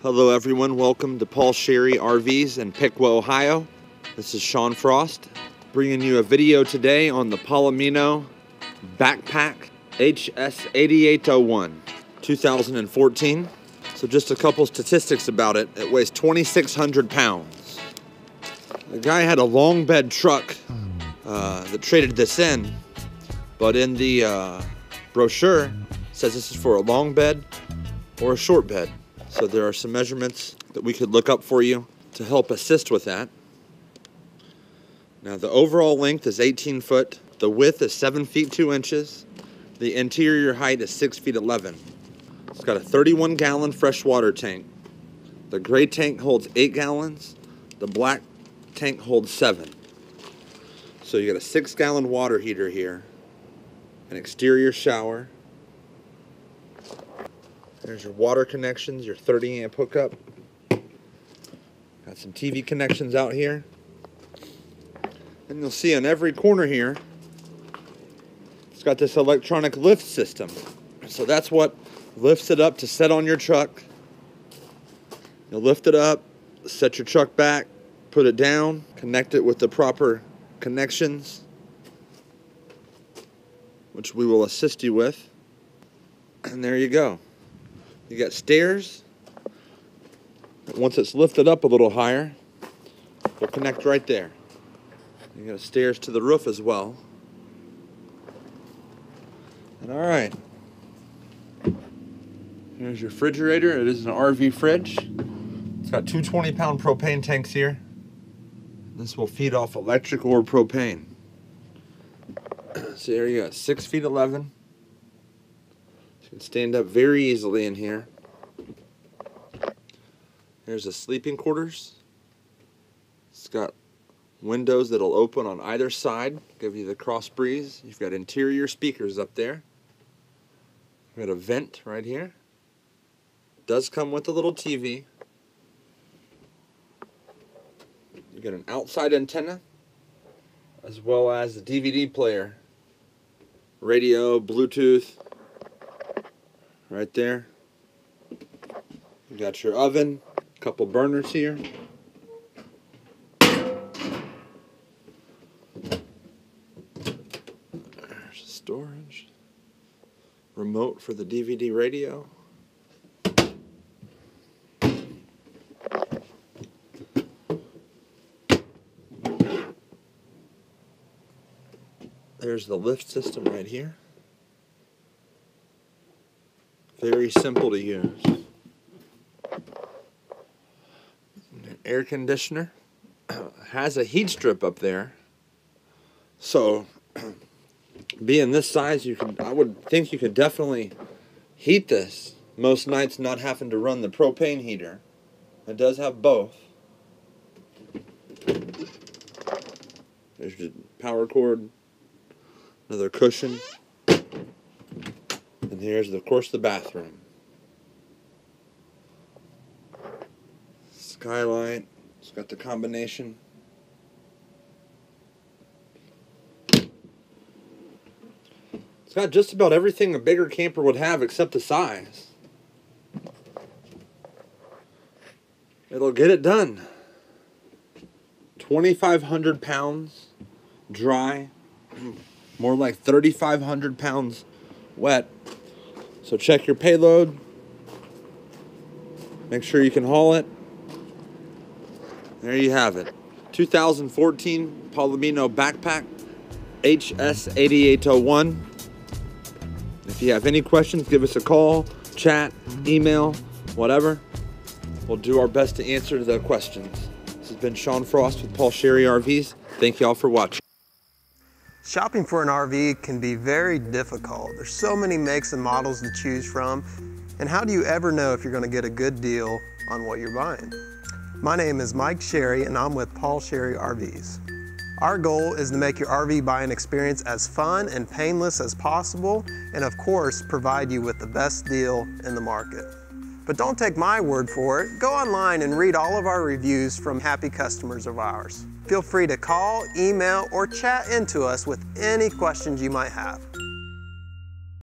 Hello, everyone. Welcome to Paul Sherry RVs in Piqua, Ohio. This is Sean Frost bringing you a video today on the Palomino Backpack HS8801 2014. So, just a couple statistics about it it weighs 2,600 pounds. The guy had a long bed truck uh, that traded this in, but in the uh, brochure, says this is for a long bed or a short bed. So there are some measurements that we could look up for you to help assist with that. Now the overall length is 18 foot, the width is 7 feet 2 inches, the interior height is 6 feet 11. It's got a 31 gallon freshwater tank. The gray tank holds 8 gallons, the black tank holds 7. So you got a 6 gallon water heater here, an exterior shower, there's your water connections, your 30 amp hookup. Got some TV connections out here. And you'll see on every corner here, it's got this electronic lift system. So that's what lifts it up to set on your truck. You'll lift it up, set your truck back, put it down, connect it with the proper connections, which we will assist you with. And there you go. You got stairs. Once it's lifted up a little higher, will connect right there. You got stairs to the roof as well. And all right. Here's your refrigerator. It is an RV fridge. It's got two 20 pound propane tanks here. This will feed off electric or propane. So there you go, six feet 11. Can stand up very easily in here. There's the sleeping quarters. It's got windows that'll open on either side, give you the cross breeze. You've got interior speakers up there. You've got a vent right here. Does come with a little TV. You got an outside antenna, as well as a DVD player, radio, Bluetooth, right there. You got your oven, a couple burners here. There's storage. Remote for the DVD radio. There's the lift system right here. Very simple to use. Air conditioner has a heat strip up there. So being this size, you can I would think you could definitely heat this. Most nights not having to run the propane heater. It does have both. There's the power cord, another cushion. And here's, of course, the bathroom. Skylight. It's got the combination. It's got just about everything a bigger camper would have except the size. It'll get it done. 2,500 pounds dry, more like 3,500 pounds wet. So check your payload. Make sure you can haul it. There you have it. 2014 Palomino Backpack HS8801. If you have any questions, give us a call, chat, email, whatever. We'll do our best to answer the questions. This has been Sean Frost with Paul Sherry RVs. Thank you all for watching. Shopping for an RV can be very difficult. There's so many makes and models to choose from. And how do you ever know if you're gonna get a good deal on what you're buying? My name is Mike Sherry and I'm with Paul Sherry RVs. Our goal is to make your RV buying experience as fun and painless as possible and of course provide you with the best deal in the market. But don't take my word for it. Go online and read all of our reviews from happy customers of ours. Feel free to call, email, or chat into us with any questions you might have.